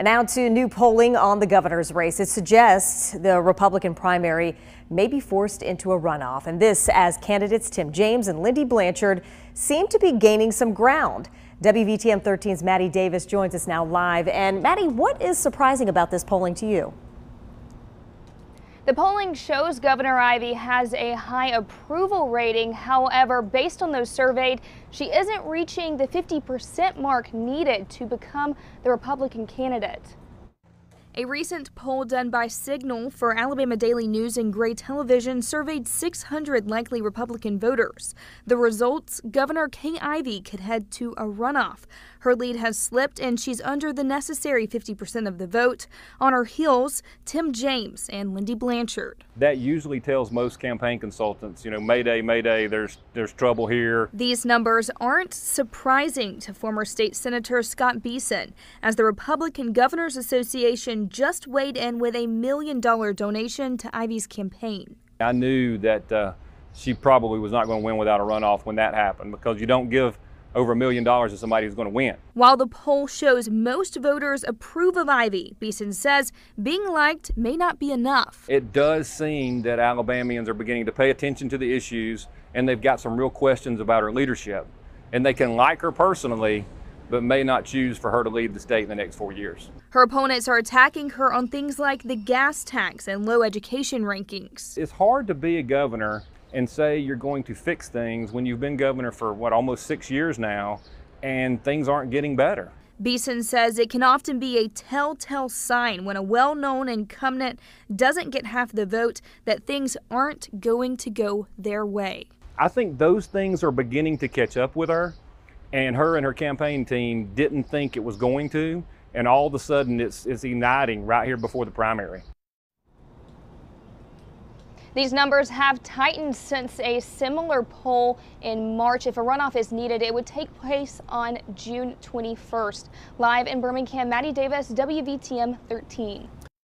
And now to new polling on the governor's race. It suggests the Republican primary may be forced into a runoff. And this as candidates Tim James and Lindy Blanchard seem to be gaining some ground. WVTM 13's Maddie Davis joins us now live. And Maddie, what is surprising about this polling to you? The polling shows Governor Ivey has a high approval rating. However, based on those surveyed, she isn't reaching the 50% mark needed to become the Republican candidate. A recent poll done by Signal for Alabama Daily News and Gray Television surveyed 600 likely Republican voters. The results Governor Kay Ivey could head to a runoff. Her lead has slipped and she's under the necessary 50% of the vote. On her heels, Tim James and Lindy Blanchard. That usually tells most campaign consultants, you know, Mayday, Mayday, there's there's trouble here. These numbers aren't surprising to former state senator Scott Beason, as the Republican Governors Association just weighed in with a million dollar donation to Ivey's campaign. I knew that uh, she probably was not going to win without a runoff when that happened because you don't give over a million dollars to somebody who's going to win. While the poll shows most voters approve of Ivey, Beason says being liked may not be enough. It does seem that Alabamians are beginning to pay attention to the issues and they've got some real questions about her leadership. And they can like her personally, but may not choose for her to leave the state in the next four years. Her opponents are attacking her on things like the gas tax and low education rankings. It's hard to be a governor and say you're going to fix things when you've been governor for what almost six years now and things aren't getting better. Beason says it can often be a telltale sign when a well known incumbent doesn't get half the vote that things aren't going to go their way. I think those things are beginning to catch up with her and her and her campaign team didn't think it was going to, and all of a sudden it's, it's igniting right here before the primary. These numbers have tightened since a similar poll in March. If a runoff is needed, it would take place on June 21st. Live in Birmingham, Maddie Davis, WVTM 13.